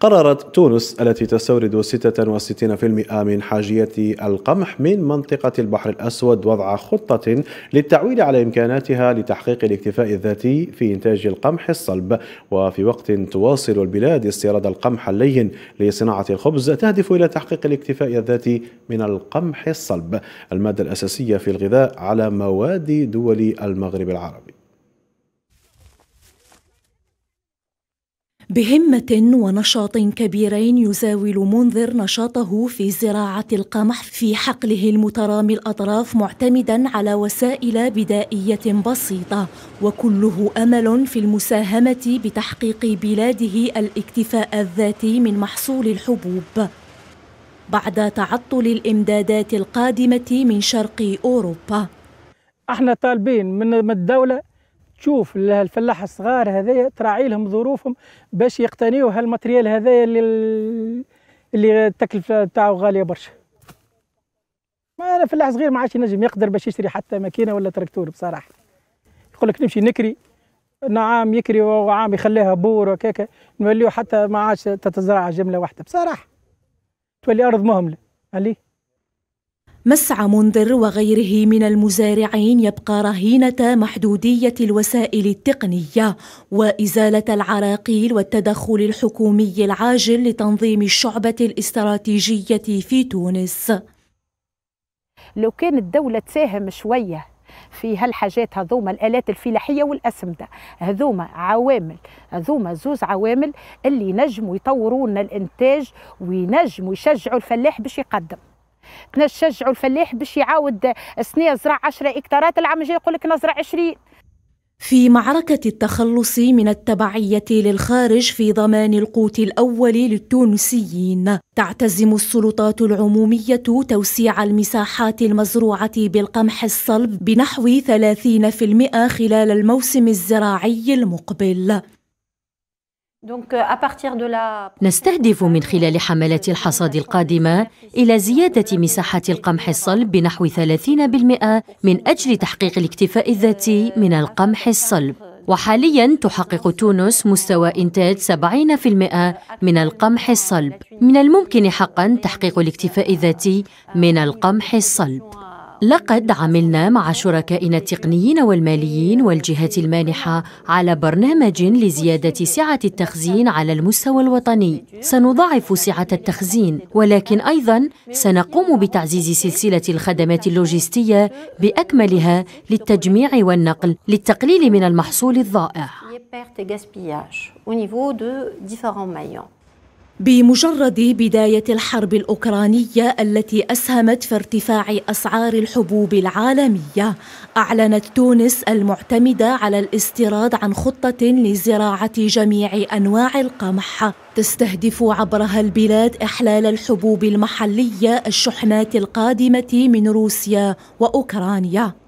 قررت تونس التي تستورد 66% من حاجية القمح من منطقة البحر الأسود وضع خطة للتعويل على إمكاناتها لتحقيق الاكتفاء الذاتي في إنتاج القمح الصلب. وفي وقت تواصل البلاد استيراد القمح اللين لصناعة الخبز تهدف إلى تحقيق الاكتفاء الذاتي من القمح الصلب. المادة الأساسية في الغذاء على مواد دول المغرب العربي. بهمة ونشاط كبيرين يزاول منذر نشاطه في زراعة القمح في حقله المترامي الأطراف معتمدا على وسائل بدائية بسيطة وكله أمل في المساهمة بتحقيق بلاده الاكتفاء الذاتي من محصول الحبوب. بعد تعطل الإمدادات القادمة من شرق أوروبا. إحنا طالبين من الدولة تشوف الفلاح الصغار هذايا تراعي لهم ظروفهم باش يقتنيوا هال matériel هذايا اللي اللي التكلفه تاعو غالية برشا. ما أنا فلاح صغير ما عادش ينجم يقدر باش يشتري حتى ماكينة ولا تراكتور بصراحة. يقول لك نمشي نكري نعم يكري وعام يخليها بور وهكاكا نوليو حتى ما عادش تتزرع جملة واحدة بصراحة. تولي أرض مهملة. عليه مسعى منذر وغيره من المزارعين يبقى رهينة محدودية الوسائل التقنية وإزالة العراقيل والتدخل الحكومي العاجل لتنظيم الشعبة الاستراتيجية في تونس. لو كانت الدولة تساهم شوية في هالحاجات هذوما الآلات الفلاحية والأسمدة هذوما عوامل هذوما زوز عوامل اللي ينجموا يطوروا لنا الإنتاج وينجموا يشجعوا الفلاح باش يقدم. نشجعوا الفلاح باش يعاود السنة يزرع 10 إكتارات العام الجاي يقول لك نزرع 20 في معركة التخلص من التبعية للخارج في ضمان القوت الأول للتونسيين، تعتزم السلطات العمومية توسيع المساحات المزروعة بالقمح الصلب بنحو 30% خلال الموسم الزراعي المقبل. Euh, نستهدف من خلال حملات الحصاد القادمة إلى زيادة مساحة القمح الصلب بنحو 30% من أجل تحقيق الاكتفاء الذاتي من القمح الصلب. وحاليا تحقق تونس مستوى إنتاج 70% من القمح الصلب. من الممكن حقا تحقيق الاكتفاء الذاتي من القمح الصلب. لقد عملنا مع شركائنا التقنيين والماليين والجهات المانحة على برنامج لزيادة سعة التخزين على المستوى الوطني. سنضاعف سعة التخزين ولكن أيضا سنقوم بتعزيز سلسلة الخدمات اللوجستية بأكملها للتجميع والنقل للتقليل من المحصول الضائع. بمجرد بداية الحرب الأوكرانية التي أسهمت في ارتفاع أسعار الحبوب العالمية، أعلنت تونس المعتمدة على الاستيراد عن خطة لزراعة جميع أنواع القمح، تستهدف عبرها البلاد إحلال الحبوب المحلية الشحنات القادمة من روسيا وأوكرانيا.